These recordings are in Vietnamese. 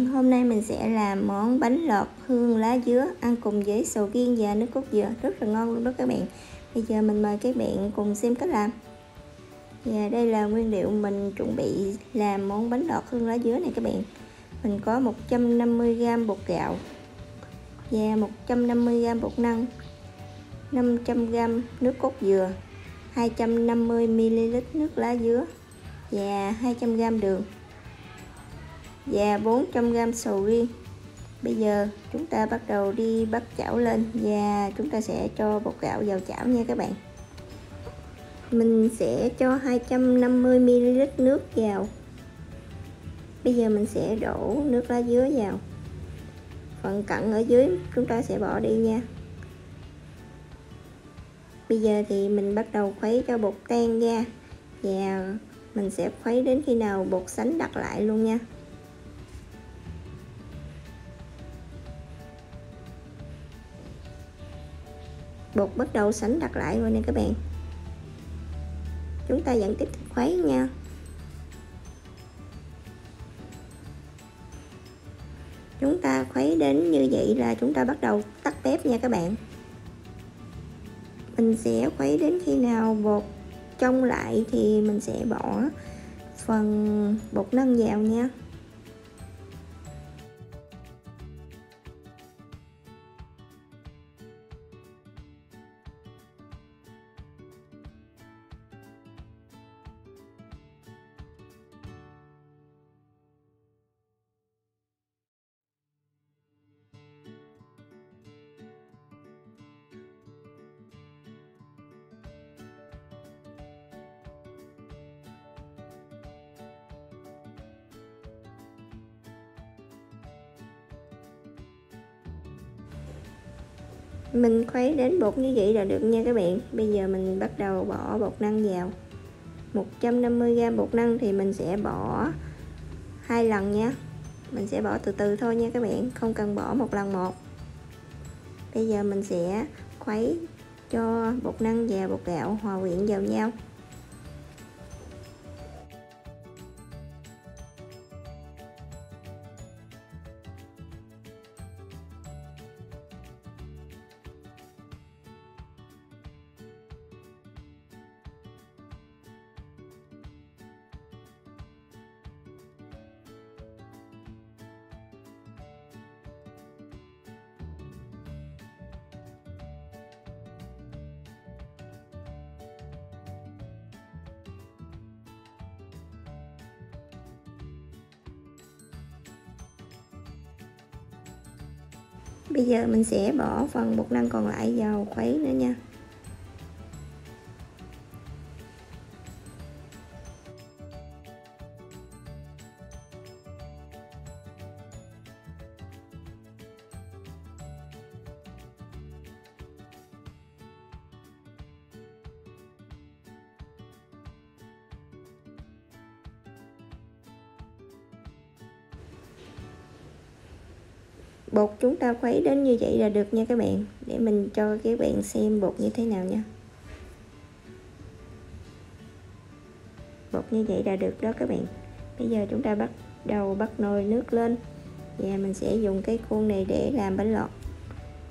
bạn, hôm nay mình sẽ làm món bánh lọt hương lá dứa ăn cùng với sầu riêng và nước cốt dừa rất là ngon luôn đó các bạn. Bây giờ mình mời các bạn cùng xem cách làm. Và đây là nguyên liệu mình chuẩn bị làm món bánh lọt hương lá dứa này các bạn. Mình có 150g bột gạo và 150g bột năng, 500g nước cốt dừa, 250ml nước lá dứa và 200g đường Dạ, và 400g sầu riêng. Bây giờ chúng ta bắt đầu đi bắt chảo lên. Và chúng ta sẽ cho bột gạo vào chảo nha các bạn. Mình sẽ cho 250ml nước vào. Bây giờ mình sẽ đổ nước lá dứa vào. Phần cặn ở dưới chúng ta sẽ bỏ đi nha. Bây giờ thì mình bắt đầu khuấy cho bột tan ra. Và mình sẽ khuấy đến khi nào bột sánh đặt lại luôn nha. Bột bắt đầu sánh đặt lại rồi nè các bạn. Chúng ta vẫn tiếp tục khuấy nha. Chúng ta khuấy đến như vậy là chúng ta bắt đầu tắt bếp nha các bạn. Mình sẽ khuấy đến khi nào bột trong lại thì mình sẽ bỏ phần bột nâng vào nha. Mình khuấy đến bột như vậy là được nha các bạn. Bây giờ mình bắt đầu bỏ bột năng vào. 150g bột năng thì mình sẽ bỏ hai lần nha. Mình sẽ bỏ từ từ thôi nha các bạn, không cần bỏ một lần một. Bây giờ mình sẽ khuấy cho bột năng và bột gạo hòa quyện vào nhau. Bây giờ mình sẽ bỏ phần bột năng còn lại vào khuấy nữa nha. Bột chúng ta khuấy đến như vậy là được nha các bạn. Để mình cho các bạn xem bột như thế nào nha. Bột như vậy là được đó các bạn. Bây giờ chúng ta bắt đầu bắt nồi nước lên. Và mình sẽ dùng cái khuôn này để làm bánh lọt.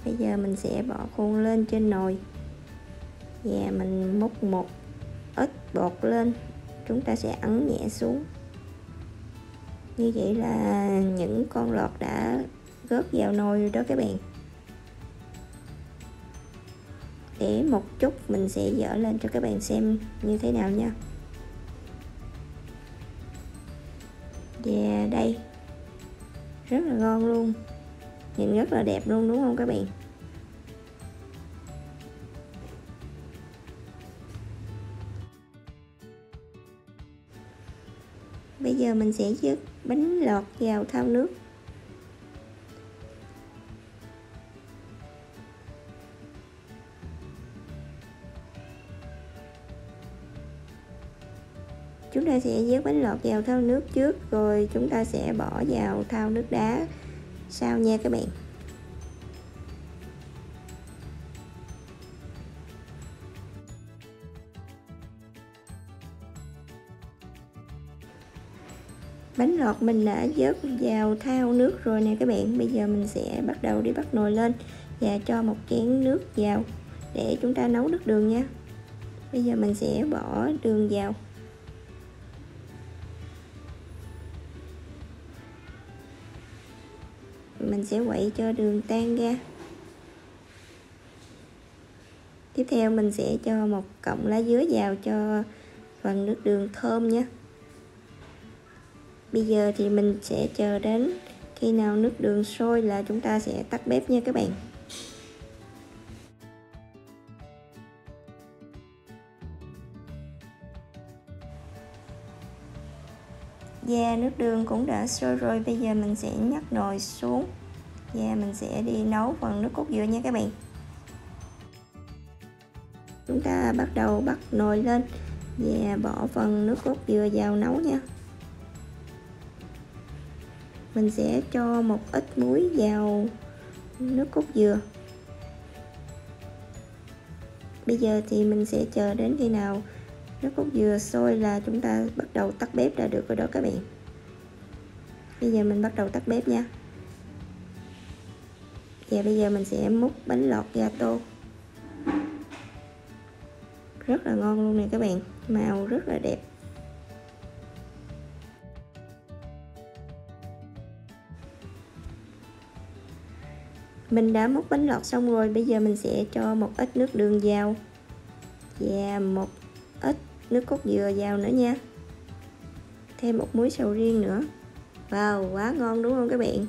Bây giờ mình sẽ bỏ khuôn lên trên nồi. Và mình múc một ít bột lên. Chúng ta sẽ ấn nhẹ xuống. Như vậy là những con lọt đã rớt vào nồi rồi đó các bạn. Để một chút mình sẽ dở lên cho các bạn xem như thế nào nha. Và đây, rất là ngon luôn. Nhìn rất là đẹp luôn, đúng không các bạn? Bây giờ mình sẽ dứt bánh lọt vào thau nước. Chúng ta sẽ dớt bánh lọt vào thau nước trước, rồi chúng ta sẽ bỏ vào thau nước đá. Sau nha các bạn. Bánh lọt mình đã vớt vào thao nước rồi nè các bạn. Bây giờ mình sẽ bắt đầu đi bắt nồi lên và cho một chén nước vào để chúng ta nấu nước đường nha. Bây giờ mình sẽ bỏ đường vào. Mình sẽ quậy cho đường tan ra. Tiếp theo mình sẽ cho một cọng lá dứa vào cho phần nước đường thơm nhé. Bây giờ thì mình sẽ chờ đến khi nào nước đường sôi là chúng ta sẽ tắt bếp nha các bạn. Và nước đường cũng đã sôi rồi, Bây giờ mình sẽ nhấc nồi xuống. Và mình sẽ đi nấu phần nước cốt dừa nha các bạn. Chúng ta bắt đầu bắt nồi lên. Và bỏ phần nước cốt dừa vào nấu nha. Mình sẽ cho một ít muối vào nước cốt dừa. Bây giờ thì mình sẽ chờ đến khi nào nước cốt dừa sôi là chúng ta bắt đầu tắt bếp là được rồi đó các bạn. Bây giờ mình bắt đầu tắt bếp nha và bây giờ mình sẽ múc bánh lọt ra tô. Rất là ngon luôn nè các bạn. Màu rất là đẹp. Mình đã múc bánh lọt xong rồi, bây giờ mình sẽ cho một ít nước đường vào. Và một ít nước cốt dừa vào nữa nha. Thêm một muối sầu riêng nữa. Wow, quá ngon đúng không các bạn?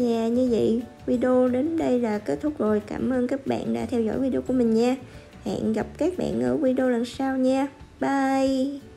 Và như vậy, video đến đây là kết thúc rồi. Cảm ơn các bạn đã theo dõi video của mình nha. Hẹn gặp các bạn ở video lần sau nha. Bye!